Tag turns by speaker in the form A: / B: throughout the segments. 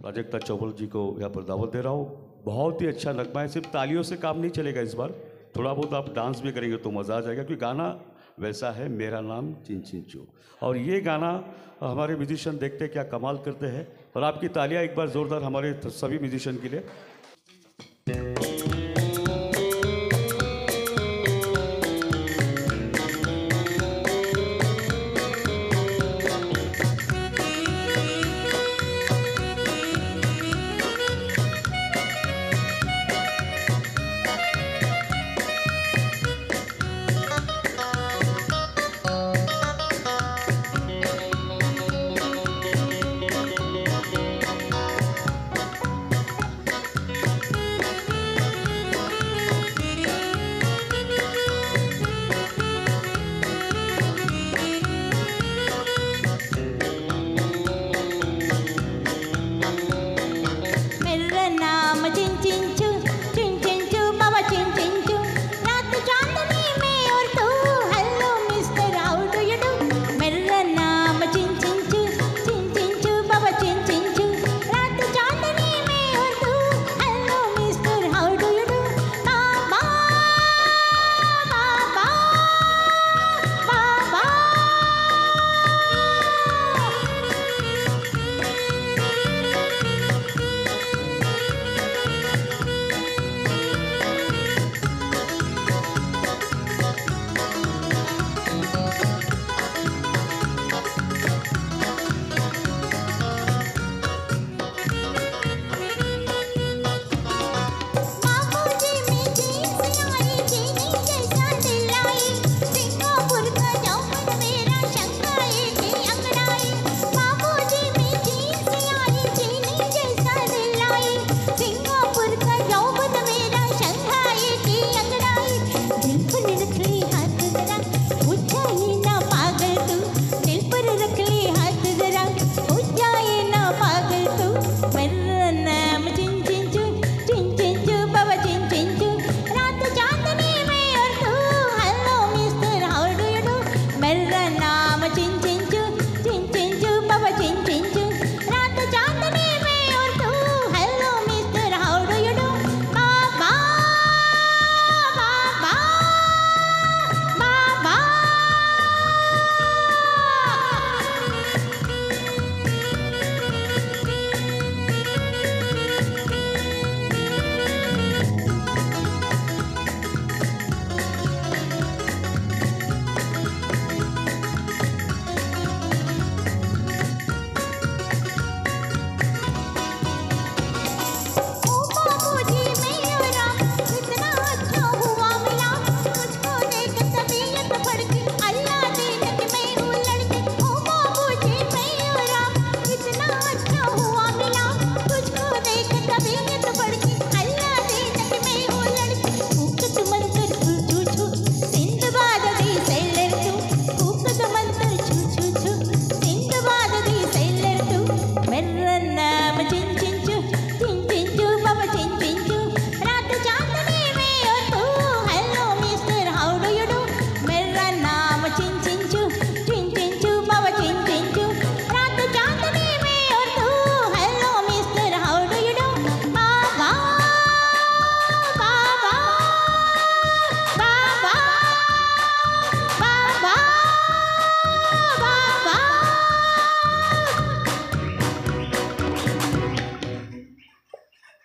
A: प्राजक्ता चौबल जी को यहाँ पर दावत दे रहा हूँ। बहुत ही अच्छा नगमा है, सिर्फ़ तालियों से काम नहीं चलेगा इस बार। थोड़ा बहुत आप डांस भी करेंगे तो मज़ा आ जाएगा, क्योंकि गाना वैसा है, मेरा नाम चिन चिन चू। और ये गाना हमारे म्यूजिशियन देखते क्या कमाल करते हैं। और आपकी तालियाँ एक बार ज़ोरदार हमारे सभी म्यूजिशियन के लिए।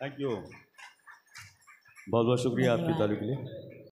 A: थैंक यू बहुत बहुत शुक्रिया आपकी तारीफ़ के लिए।